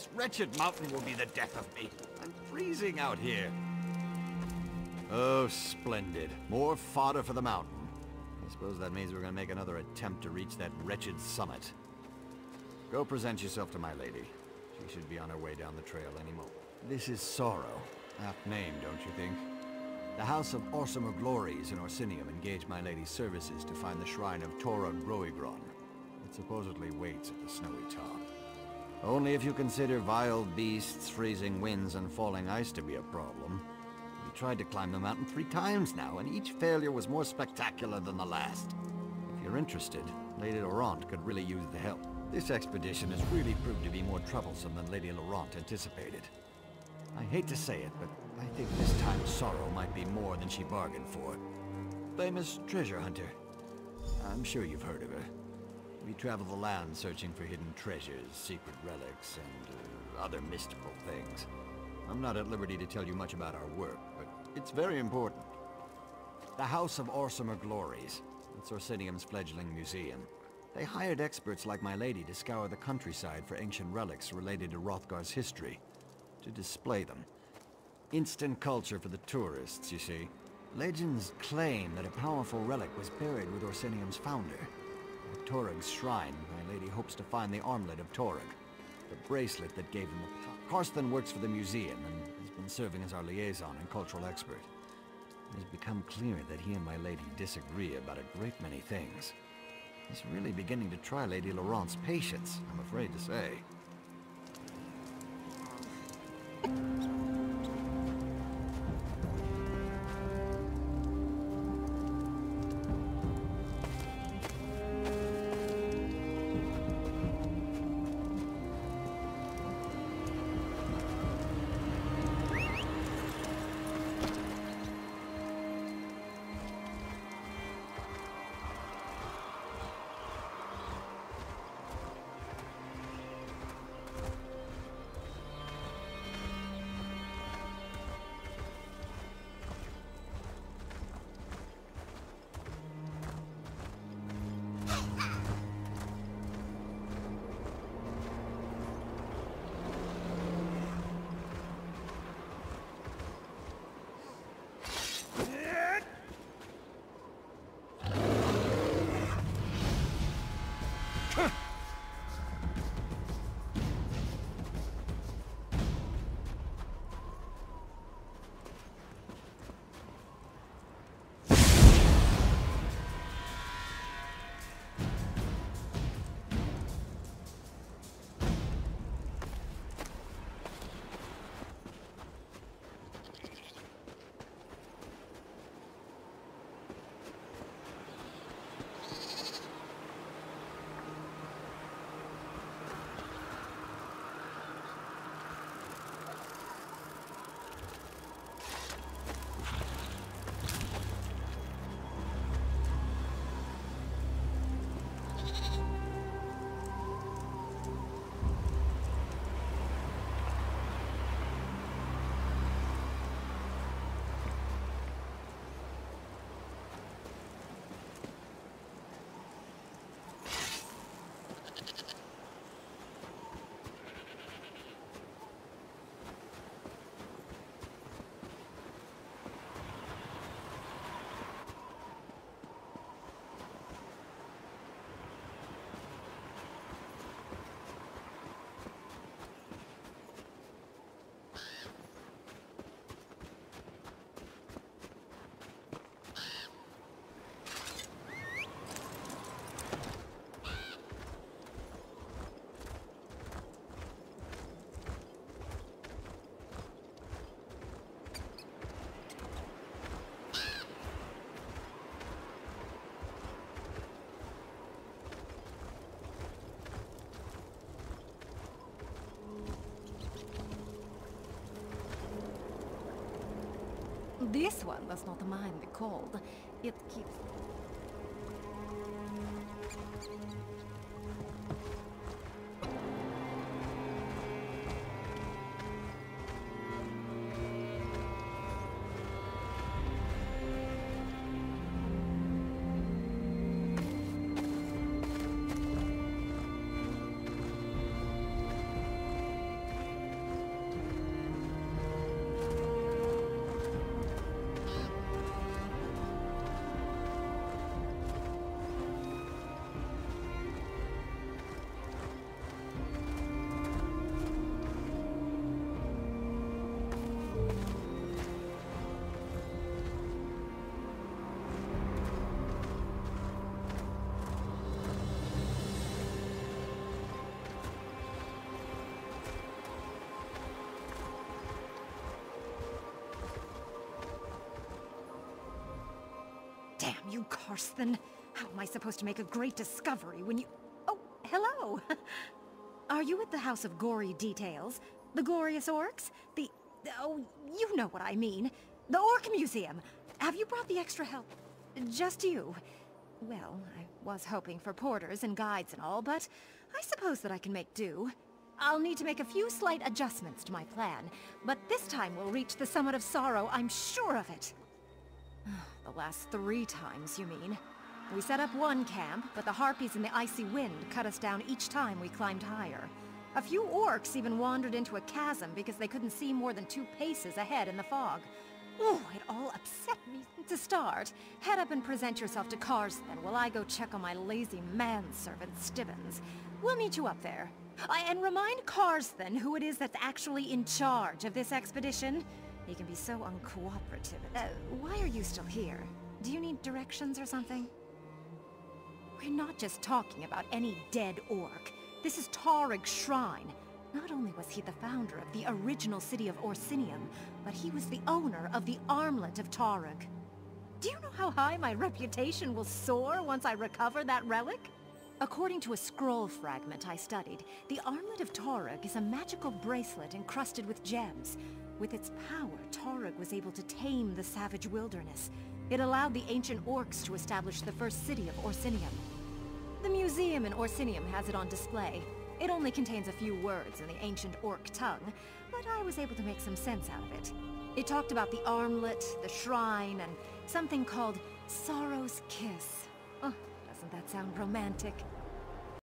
This wretched mountain will be the death of me. I'm freezing out here. Oh, splendid. More fodder for the mountain. I suppose that means we're gonna make another attempt to reach that wretched summit. Go present yourself to my lady. She should be on her way down the trail any moment. This is Sorrow. Apt name, don't you think? The House of Orsimer Glories in Orsinium engaged my lady's services to find the shrine of Torug gro-Igron. It supposedly waits at the snowy top. Only if you consider vile beasts, freezing winds, and falling ice to be a problem. We tried to climb the mountain three times now, and each failure was more spectacular than the last. If you're interested, Lady Laurent could really use the help. This expedition has really proved to be more troublesome than Lady Laurent anticipated. I hate to say it, but I think this time Sorrow might be more than she bargained for. Famous treasure hunter. I'm sure you've heard of her. We travel the land searching for hidden treasures, secret relics, and uh, other mystical things. I'm not at liberty to tell you much about our work, but it's very important. The House of Orsimer Glories. It's Orsinium's fledgling museum. They hired experts like my lady to scour the countryside for ancient relics related to Hrothgar's history, to display them. Instant culture for the tourists, you see. Legends claim that a powerful relic was buried with Orsinium's founder. Torug's shrine, my lady hopes to find the armlet of Torug, the bracelet that gave him the power. Karsten works for the museum and has been serving as our liaison and cultural expert. It has become clear that he and my lady disagree about a great many things. He's really beginning to try Lady Laurent's patience, I'm afraid to say. Huh. This one does not mind the cold. It keeps... you, Karsten. How am I supposed to make a great discovery when you... Oh, hello! Are you at the House of Gory Details? The Glorious Orcs? The... Oh, you know what I mean. The Orc Museum. Have you brought the extra help? Just you. Well, I was hoping for porters and guides and all, but I suppose that I can make do. I'll need to make a few slight adjustments to my plan, but this time we'll reach the Summit of Sorrow, I'm sure of it. Oh, the last three times, you mean? We set up one camp, but the harpies in the icy wind cut us down each time we climbed higher. A few orcs even wandered into a chasm because they couldn't see more than two paces ahead in the fog. Oh, it all upset me. To start, head up and present yourself to Karsten while I go check on my lazy manservant Stibbons. We'll meet you up there. Uh, and remind Karsten who it is that's actually in charge of this expedition. He can be so uncooperative. Uh, why are you still here? Do you need directions or something? We're not just talking about any dead orc. This is Torug's shrine. Not only was he the founder of the original city of Orsinium, but he was the owner of the armlet of Torug. Do you know how high my reputation will soar once I recover that relic? According to a scroll fragment I studied, the Armlet of Torug is a magical bracelet encrusted with gems. With its power, Torug was able to tame the savage wilderness. It allowed the ancient orcs to establish the first city of Orsinium. The museum in Orsinium has it on display, it only contains a few words in the ancient orc tongue, but I was able to make some sense out of it. It talked about the armlet, the shrine, and something called Sorrow's Kiss. Oh, doesn't that sound romantic?